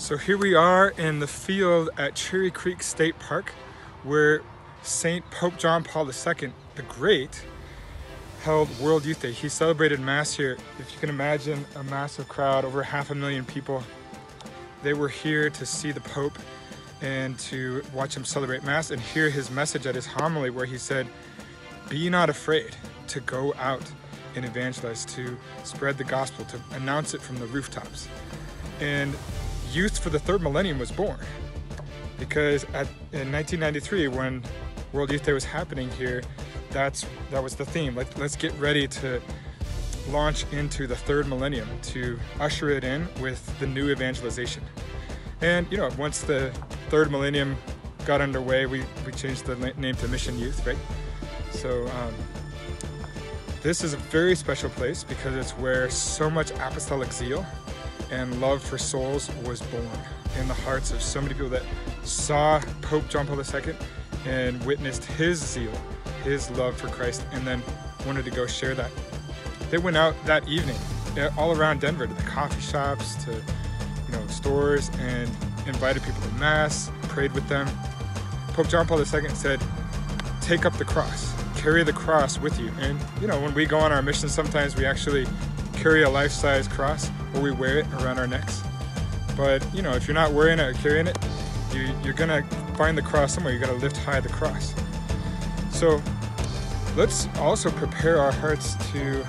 So here we are in the field at Cherry Creek State Park where St. Pope John Paul II the Great held World Youth Day. He celebrated Mass here. If you can imagine a massive crowd, over half a million people. They were here to see the Pope and to watch him celebrate Mass and hear his message at his homily where he said, Be not afraid to go out and evangelize, to spread the gospel, to announce it from the rooftops. And Youth for the Third Millennium was born because at, in 1993 when World Youth Day was happening here, that's that was the theme. Let, let's get ready to launch into the third millennium to usher it in with the new evangelization. And you know, once the third millennium got underway, we, we changed the name to Mission Youth, right? So um, this is a very special place because it's where so much apostolic zeal and love for souls was born in the hearts of so many people that saw Pope John Paul II and witnessed his zeal, his love for Christ, and then wanted to go share that. They went out that evening eh, all around Denver to the coffee shops, to you know stores, and invited people to mass, prayed with them. Pope John Paul II said, "Take up the cross, carry the cross with you." And you know when we go on our mission, sometimes we actually carry a life-size cross or we wear it around our necks. But you know, if you're not wearing it or carrying it, you, you're gonna find the cross somewhere. You gotta lift high the cross. So let's also prepare our hearts to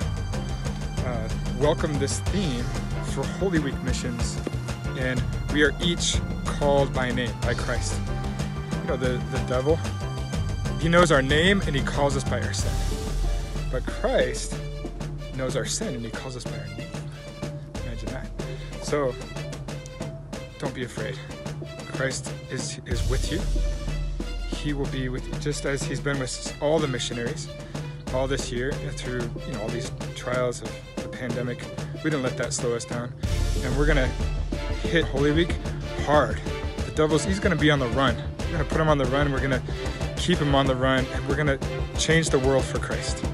uh, welcome this theme for Holy Week missions. And we are each called by name, by Christ. You know, the, the devil, he knows our name and he calls us by our sin. But Christ knows our sin and he calls us by our name. Imagine that. So don't be afraid. Christ is, is with you. He will be with you just as he's been with all the missionaries all this year through you know all these trials of the pandemic. We didn't let that slow us down. And we're gonna hit Holy Week hard. The devil's he's gonna be on the run. We're gonna put him on the run, we're gonna keep him on the run, and we're gonna change the world for Christ.